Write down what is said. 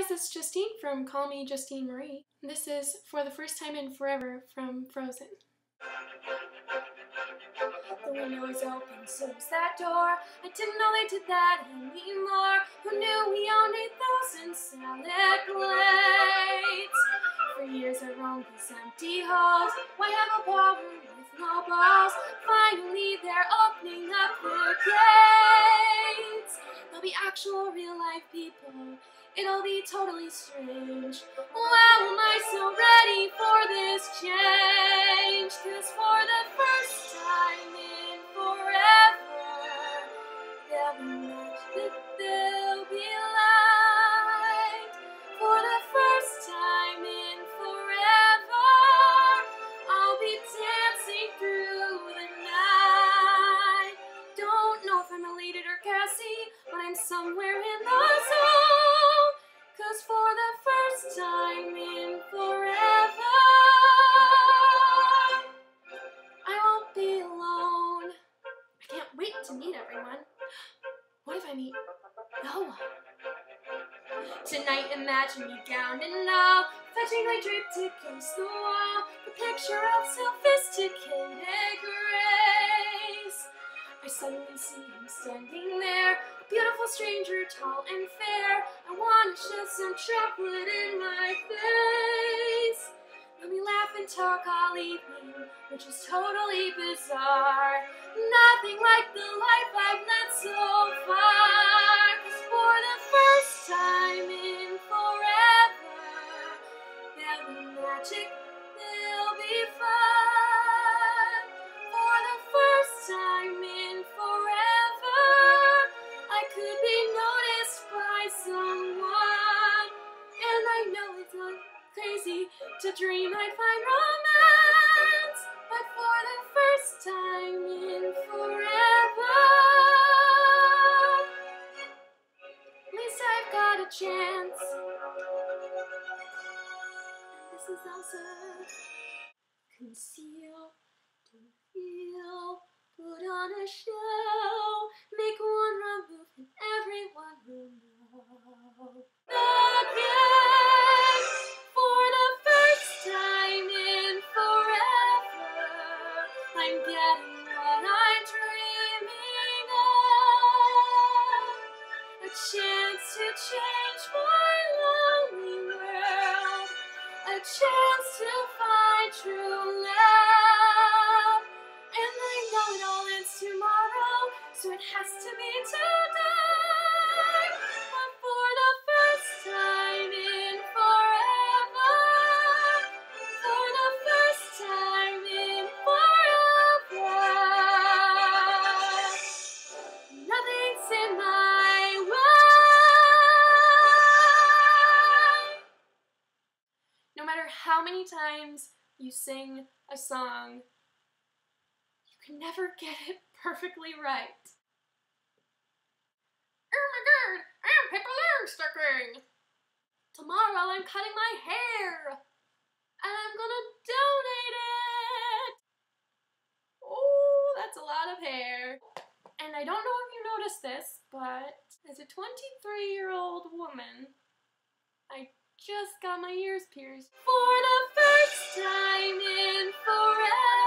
guys, is Justine from Call Me Justine Marie. This is For the First Time in Forever from Frozen. The window is open, so is that door. I didn't know they did that anymore. Who knew we owned 8,000 salad plates? For years I roamed these empty halls. Why have a with no balls? Finally they're opening up the gates. Be actual real life people. It'll be totally strange. Wow, am I so ready for this change? Somewhere in the zone. Cause for the first time in forever, I won't be alone. I can't wait to meet everyone. What if I meet no one? Tonight, imagine me gowned in all, fetching my draped against the wall, the picture of sophisticated grace. I suddenly see him standing there, stranger, tall and fair. I wanna shove some chocolate in my face. Let me laugh and talk all evening, which is totally bizarre. Nothing like the life I've led so far. Cause for the first time in forever, there'll be magic, there'll be fun. To dream I'd find romance, but for the first time in forever, at least I've got a chance. This is Elsa. Conceal, don't feel, put on a show, make one wrong move and everyone will know. Change my lonely world. A chance to find true love. And I know it all ends tomorrow, so it has to be tonight. Matter how many times you sing a song, you can never get it perfectly right. Oh my god, I'm Pippi Longstocking! Tomorrow I'm cutting my hair! And I'm gonna donate it! Oh, that's a lot of hair. And I don't know if you noticed this, but as a 23 year old woman, I just got my ears pierced. For the first time in forever,